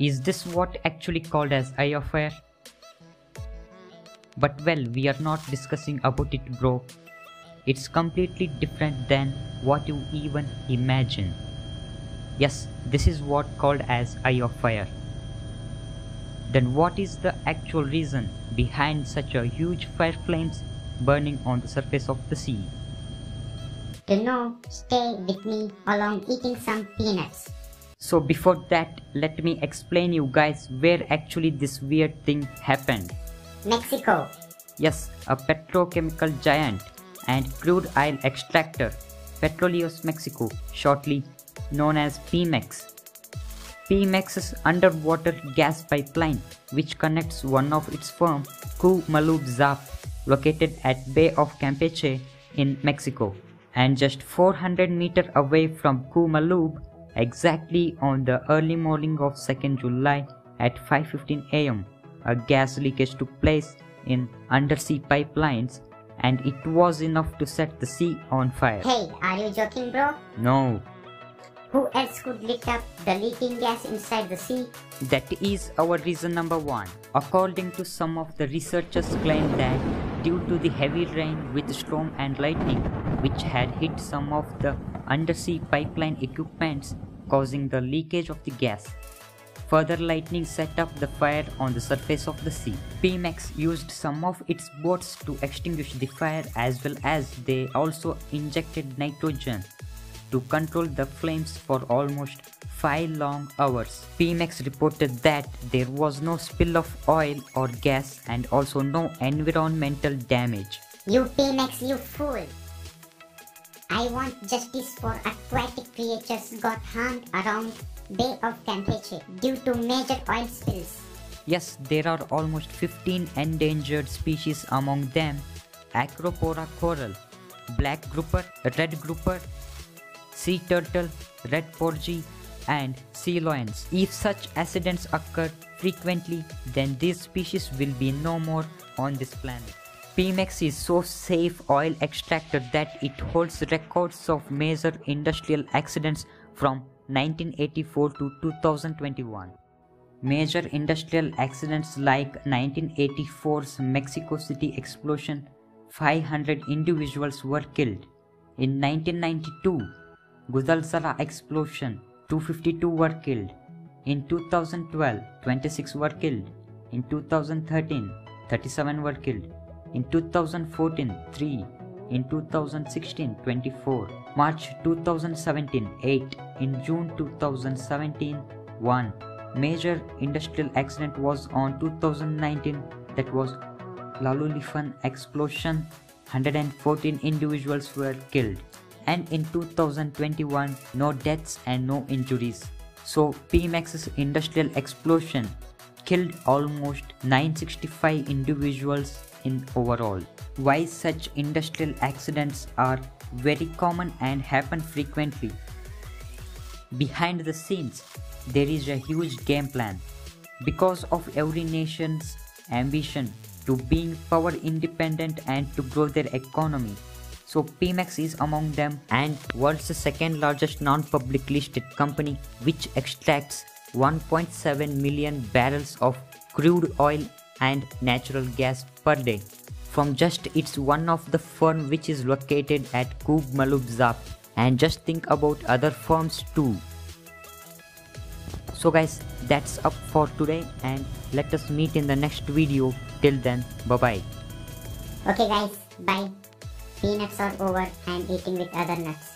Is this what actually called as Eye of Fire? But well, we are not discussing about it bro. It's completely different than what you even imagine. Yes, this is what called as Eye of Fire. Then what is the actual reason behind such a huge fire flames burning on the surface of the sea? To know, stay with me along eating some peanuts. So before that, let me explain you guys where actually this weird thing happened. Mexico. Yes, a petrochemical giant and crude oil extractor, Petróleos Mexico, shortly known as Pemex. Pemex's underwater gas pipeline, which connects one of its firm, Maloob Zaap, located at Bay of Campeche in Mexico, and just 400 meter away from Maloob, exactly on the early morning of 2nd July at 5:15 am. A gas leakage took place in undersea pipelines and it was enough to set the sea on fire. Hey, are you joking bro? No, Who else could lick up the leaking gas inside the sea? That is our reason number one. According to some of the researchers claim that due to the heavy rain with storm and lightning which had hit some of the undersea pipeline equipments causing the leakage of the gas. Further lightning set up the fire on the surface of the sea. Pemex used some of its boats to extinguish the fire as well as they also injected nitrogen to control the flames for almost 5 long hours. Pemex reported that there was no spill of oil or gas and also no environmental damage. You Pemex, you fool! I want justice for aquatic creatures got harmed around Bay of Campeche due to major oil spills. Yes, there are almost 15 endangered species among them Acropora coral, black grouper, red grouper, sea turtle, red porgy, and sea lions. If such accidents occur frequently, then these species will be no more on this planet. Pemex is so safe oil extractor that it holds records of major industrial accidents from 1984 to 2021. Major industrial accidents like 1984's Mexico City explosion, 500 individuals were killed. In 1992, Guadalajara explosion, 252 were killed. In 2012, 26 were killed. In 2013, 37 were killed. In 2014, 3. In 2016, 24. March 2017, 8. In June 2017, 1. Major industrial accident was on 2019 that was Lalulifan explosion. 114 individuals were killed and in 2021 no deaths and no injuries. So Pemex's industrial explosion killed almost 965 individuals in overall. Why such industrial accidents are very common and happen frequently. Behind the scenes, there is a huge game plan. Because of every nation's ambition to being power independent and to grow their economy, so Pemex is among them and world's second largest non-public listed company which extracts 1.7 million barrels of crude oil and natural gas per day from just its one of the firm which is located at Kub Zap and just think about other firms too. So guys that's up for today and let us meet in the next video till then bye bye. Okay guys, bye. Peanuts are over. I am eating with other nuts.